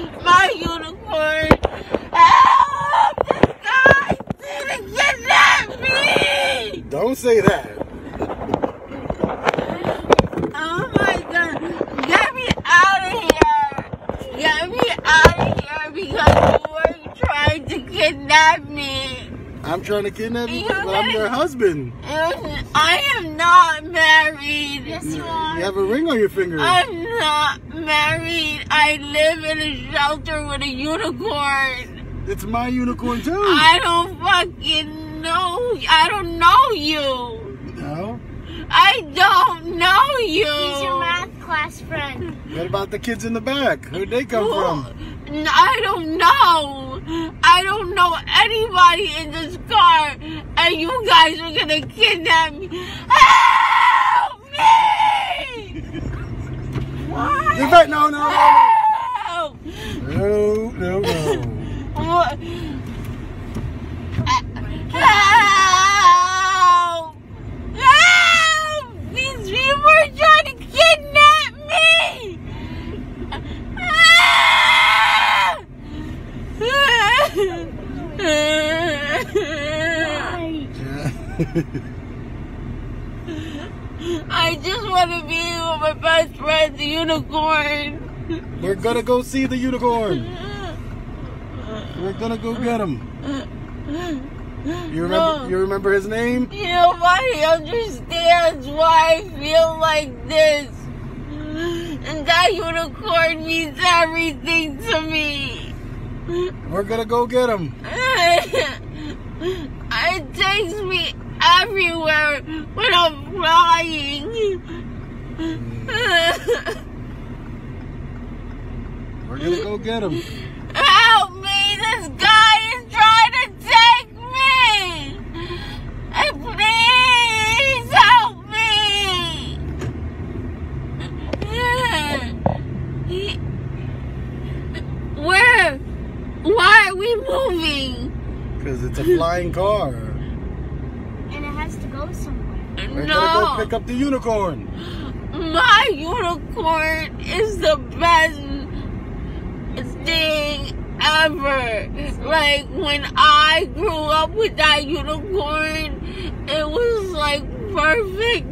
My unicorn. Help! This guy didn't kidnap me! Don't say that. Oh my god. Get me out of here. Get me out of here because you were trying to kidnap me. I'm trying to kidnap you, You but I'm your husband. Mm-hmm. I am not married. Yes, You you have a ring on your finger. I'm not married. I live in a shelter with a unicorn. It's my unicorn too. I don't fucking know. I don't know you. no. I don't know you. He's your math class friend. What about the kids in the back? Where'd they come from? I don't know. I don't know anybody in this car, and you guys are gonna kidnap me. Help me! What? Back! No, no, no, Help! no, no, no. What? Help! Help! These people are trying to kidnap me! I just want to be with my best friend, the unicorn. We're gonna go see the unicorn. We're gonna go get him. You remember? No. You remember his name? Nobody understands why I feel like this. And that unicorn means everything to me. We're gonna go get him. it takes me everywhere when I'm flying. We're gonna go get him. Help me! This guy is trying to take me! Please help me! Where? Why are we moving? Cause it's a flying car. And it has to go We're gonna go No! pick up the unicorn. My unicorn is the best thing ever. Like when I grew up with that unicorn, it was like perfect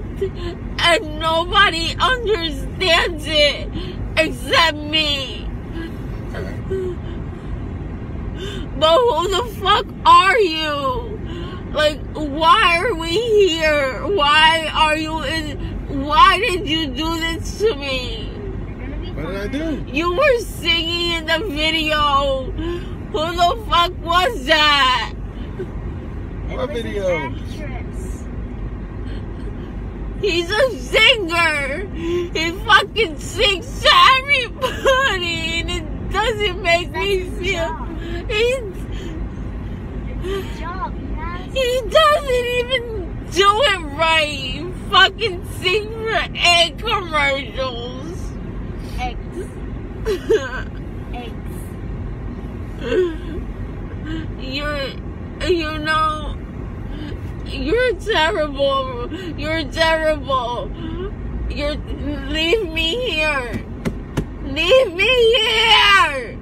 and nobody understands it except me. But who the fuck are you? Like, why are we here? Why are you in? Why did you do this to me? You're gonna be What did I do? You were singing in the video. Who the fuck was that? What video? He's a singer. He fucking sings to everybody, and it doesn't make me That's his feel. He's, It's his job. He doesn't even do it right. Fucking sing for egg commercials. Eggs. Eggs. you're, you know, you're terrible. You're terrible. You're, leave me here. Leave me here.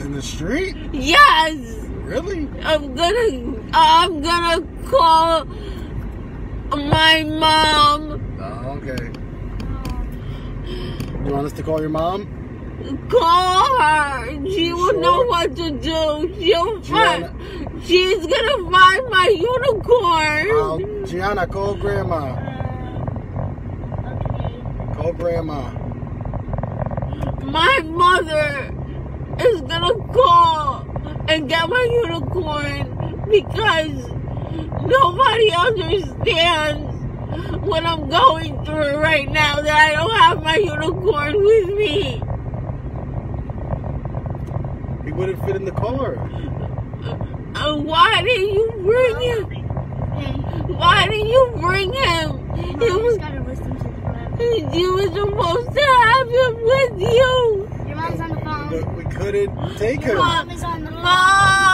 In the street? Yes. Really? I'm gonna, I'm gonna call my mom. Oh, okay. You want us to call your mom? Call her. She will Sure. know what to do. She'll Gianna. find, she's gonna find my unicorn. Uh, Gianna, call grandma. Okay. Call grandma. my mother is gonna call and get my unicorn because nobody understands what I'm going through right now that I don't have my unicorn with me. He wouldn't fit in the car. Uh, and why didn't you bring him? Why didn't you bring him? He you was, just gotta listen to the rap. you were supposed to have him with you. Your mom's on the phone. But we couldn't take Your him. mom is on the phone. Mom! Mom!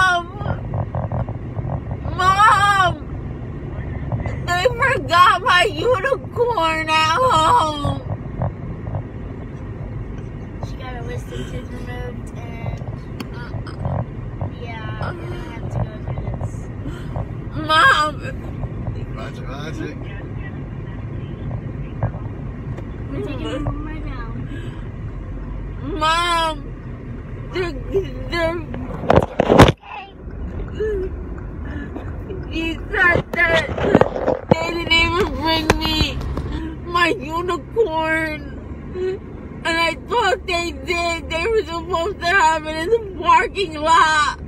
They forgot my unicorn at home. She got her list of kids removed and uh, uh, gonna have to go through this. Mom, Watch it, watch it. We're taking them home right now. Mom, they're, they're, you said that they didn't even bring me my unicorn. And I thought they did. They were supposed to have it in the parking lot.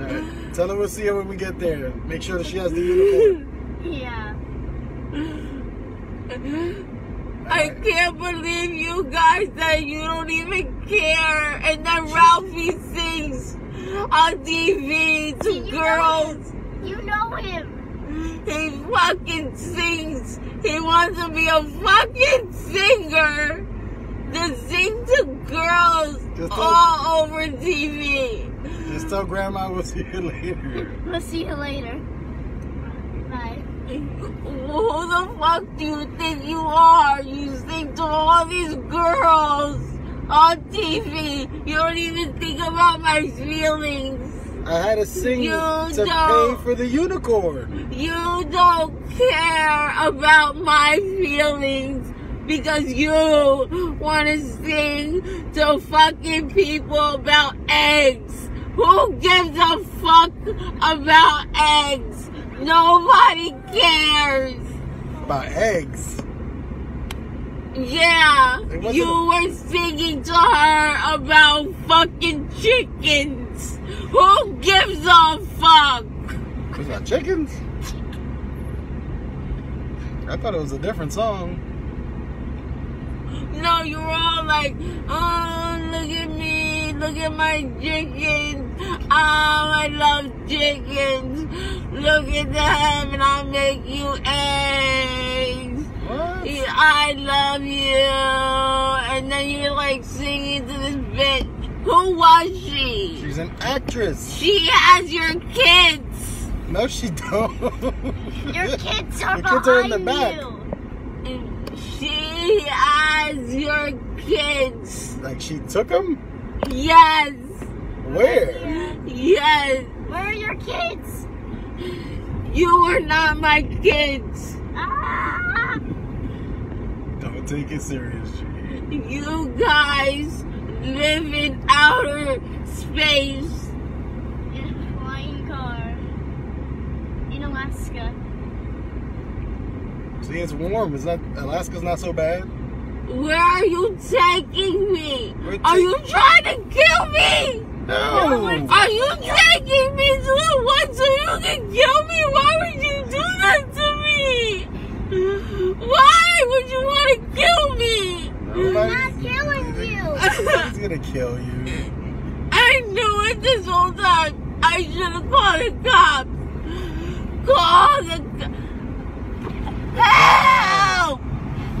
Alright, Tell her we'll see her when we get there. Make sure that she has the unicorn. Yeah. I can't believe you guys that you don't even care and that Ralphie sings on TV to You know girls. You know him. He fucking sings. He wants to be a fucking singer to sing to girls Just all over TV. Just tell grandma we'll see you later. We'll see you later. Bye. Who the fuck do you think you are? You sing to all these girls on TV. You don't even think about my feelings. I had to sing You to pay for the unicorn. You don't care about my feelings because you want to sing to fucking people about eggs. Who gives a fuck about eggs? Nobody cares. About eggs. Yeah, you were singing to her about fucking chickens. Who gives a fuck? Was that chickens? I thought it was a different song. No, you were all like, oh, look at me, look at my chickens. Oh, I love chickens. Look at them, and I'll make you eggs. What? I love you. And then you're like singing to this bitch. Who was she? She's an actress. She has your kids. No, she don't. Your kids are Your kids are in the behind back. you. She has your kids. Like she took them? Yes. Where? Yes. Where are your kids? You are not my kids. Ah! Don't take it serious, You guys live in outer space. In a flying car. In Alaska. See, it's warm. It's not. Alaska's not so bad. Where are you taking me? We're you trying to kill me? No. Are you taking me to the one so you can kill me? Why would you do that to me? Why would you want to kill me? I'm not killing you. nobody's gonna kill you. I knew it this whole time. I should have called the cops. Call the co- Help!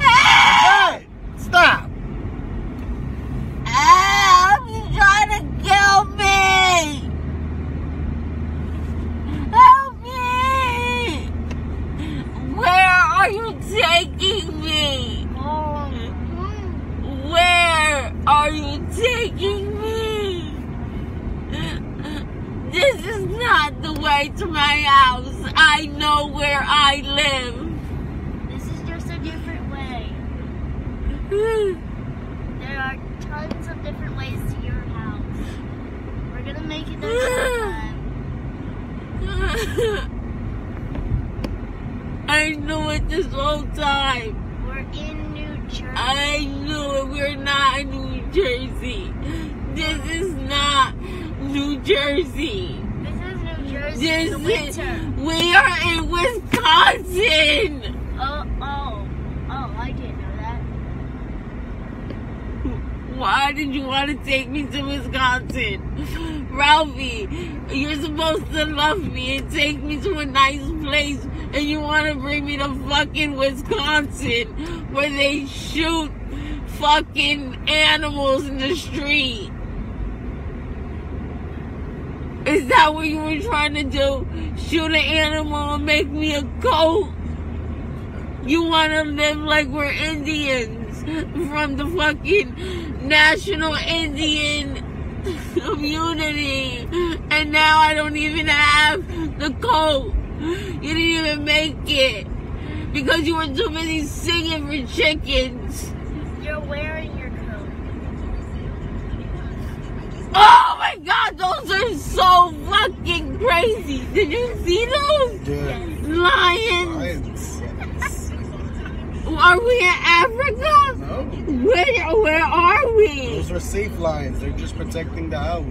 Help! Hey, stop. Help! You're trying to kill me! Help me! Where are you taking me? Oh. mm. Where are you taking me? This is not the way to my house. I know where I live. This is just a different way. There are tons of different ways to your house. We're gonna make it there sometime. I knew it this whole time. We're in New Jersey. I knew it. We're not in New Jersey. This is not New Jersey. This is New Jersey This in is. winter. We are in Wisconsin. Oh, oh, oh! I didn't know that. Why did you want to take me to Wisconsin? Ralphie, you're supposed to love me and take me to a nice place, and you want to bring me to fucking Wisconsin where they shoot fucking animals in the street. Is that what you were trying to do? Shoot an animal and make me a coat? You want to live like we're Indians from the fucking National Indian community. And now I don't even have the coat. You didn't even make it. Because you were too busy singing for chickens. You're wearing your coat. Oh my god, those are so fucking crazy. Did you see those? Yeah. Lions. Lions. Are we in Africa? No. Where where are we? Those are safe lions. They're just protecting the house.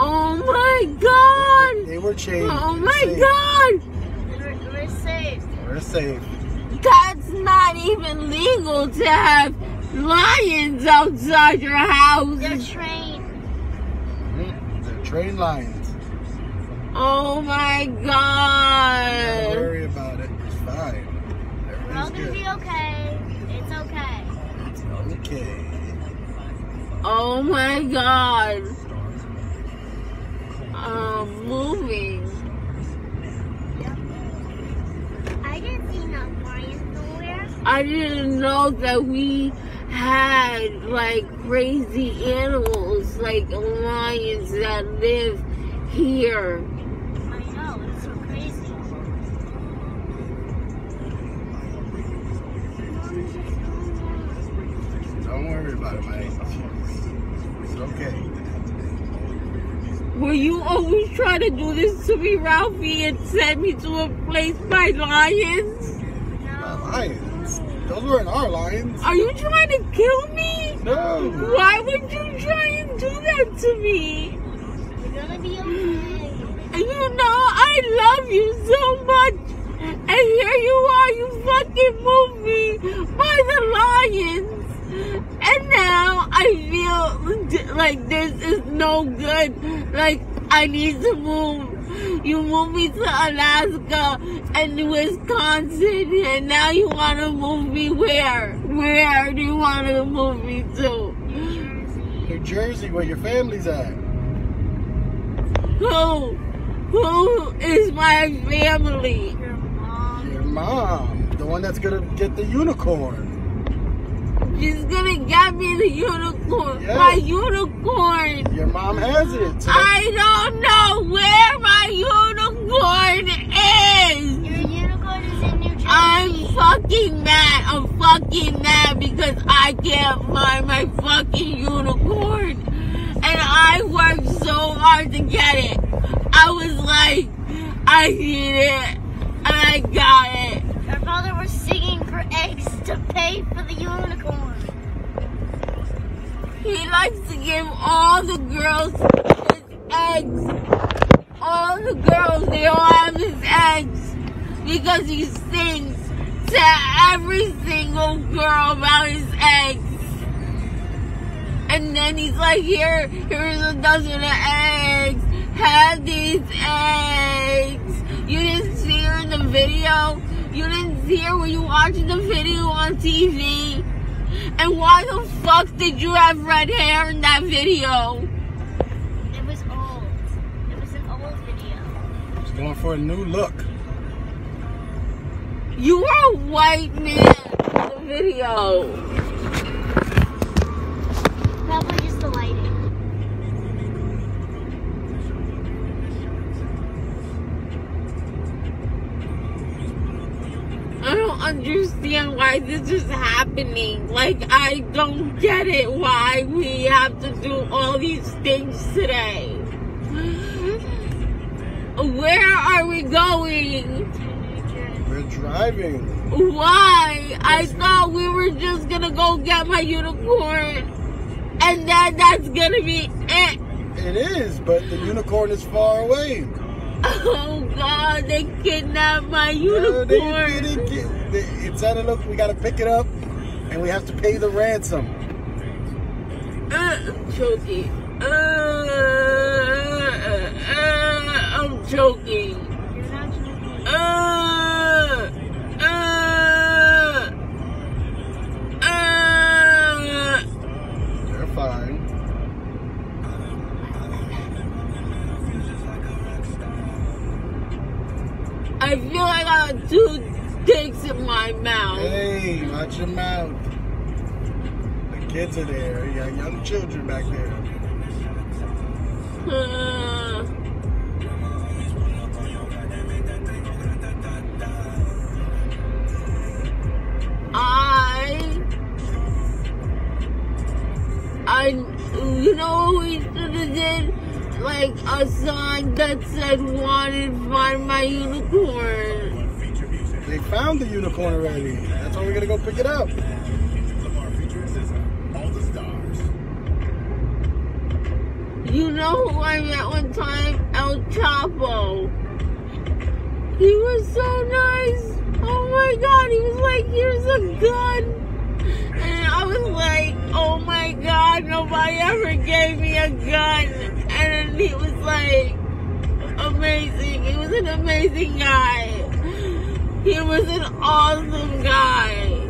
Oh my god! They were chained. Oh my safe. god! We're, we're safe. We're safe. That's not even legal to have lions outside your house. They're trained. Mhm. They're trained lions. Oh my god. Don't god! worry about it. It's fine. We're all Everything's gonna good. be okay. It's okay. It's okay. Oh my god! Um, moving. I didn't see no lions nowhere. I didn't know that we had like crazy animals like lions that live here. I know, it's so crazy. Don't worry about it, mate. It's okay. Will you always try to do this to me, Ralphie, and send me to a place by lions? No. lions. Those weren't our lions. Are you trying to kill me? No. Why would you try and do that to me? You're gonna be okay. You know I love you so much. And here you are, you fucking moved me by the lions. And now I feel like this is no good. Like I need to move. You moved me to Alaska and Wisconsin, and now you want to move me where? Where do you want to move me to? New Jersey. New Jersey, where your family's at. Who? Who is my family? Your mom. Your mom. The one that's gonna get the unicorn. She's gonna get me the unicorn. Yeah. My unicorn. Your mom has it. So I don't know where my unicorn is. Your unicorn is in New Jersey. I'm fucking mad. I'm fucking mad because I can't find my fucking unicorn. And I worked so hard to get it. I was like, I need it. And I got it. Our father was singing for eggs to pay for the unicorn. He likes to give all the girls his eggs. All the girls, they all have his eggs. Because he sings to every single girl about his eggs. And then he's like, here, here's a dozen of eggs. Have these eggs. You didn't see her in the video? You didn't see her when you watching the video on TV? And why the fuck did you have red hair in that video? It was old. It was an old video. She's going for a new look. You were a white man in the video. Understand why this is happening. Like, I don't get it why we have to do all these things today. Where are we going? To New Jersey. We're driving. Why? I thought we were just gonna go get my unicorn. And then that's gonna be it. It is, but the unicorn is far away. Oh god, they kidnapped my No, they unicorn. didn't get- they- It's out of look. We gotta pick it up, and we have to pay the ransom. Uh, I'm choking. Uh, uh, uh, I'm choking. You're not joking. Uh, I feel like I got two dicks in my mouth. Hey, watch your mouth. The kids are there. You got young children back there. Uh, I, I, you know, we should have did like a song that said "Wanted, find my unicorn." They found the unicorn already. That's why we're gonna go pick it up. You know who I met one time? El Chapo. He was so nice. Oh my god, he was like, here's a gun. And I was like, oh my god, nobody ever gave me a gun. And he was like, amazing. He was an amazing guy. He was an awesome guy.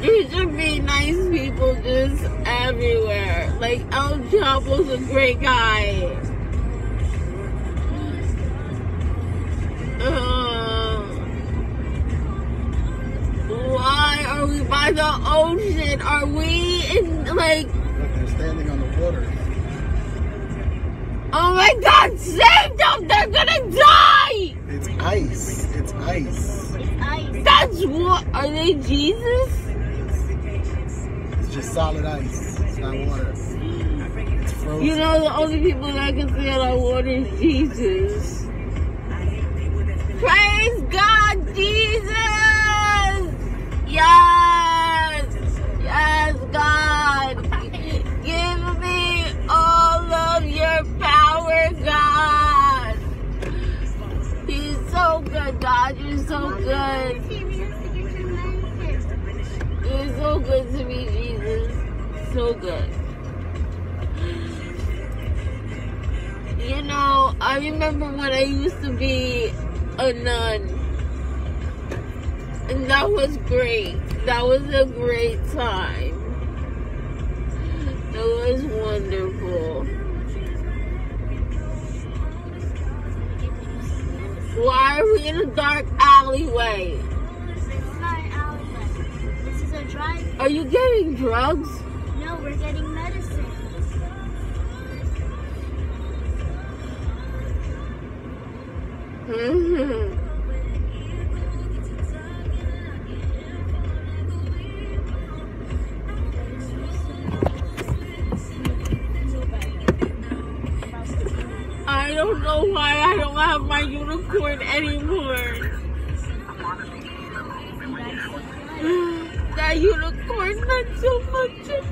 There should be nice people just everywhere. Like El Chapo's a great guy. Uh, why are we by the ocean? Are we in like? Look, they're standing on the water. Oh my God! Save them! They're gonna die! It's ice. It's ice. It's ice. That's what. Are they Jesus? It's just solid ice. It's not water. It's frozen. You know, the only people that can stand on water is Jesus. Praise God, Jesus! Yes! Yes, God! Good, God. You're so good. You're so good to me, Jesus. So good. You know, I remember when I used to be a nun. And that was great. That was a great time. It was wonderful. Why are we in a dark alleyway? This not an alleyway. This is a drive. Are you getting drugs? No, we're getting medicine. Mhm. Don't know why I don't have my unicorn anymore. That unicorn meant so much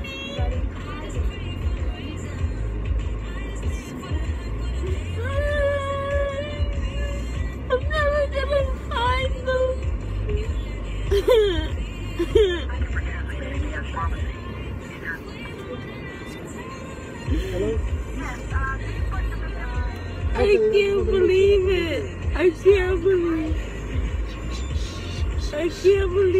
I can't believe it. I can't believe It. I can't believe